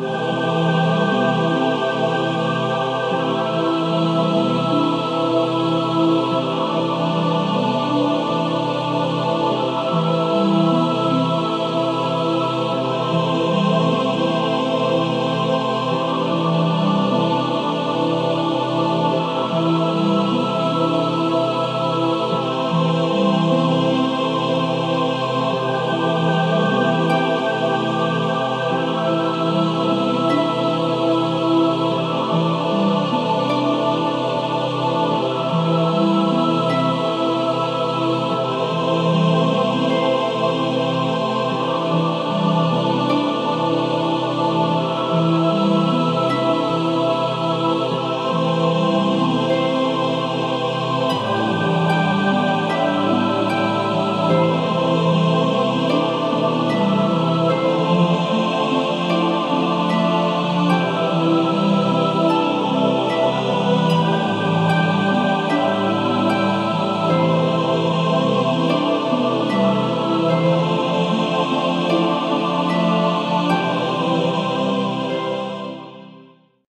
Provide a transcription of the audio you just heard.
Amen.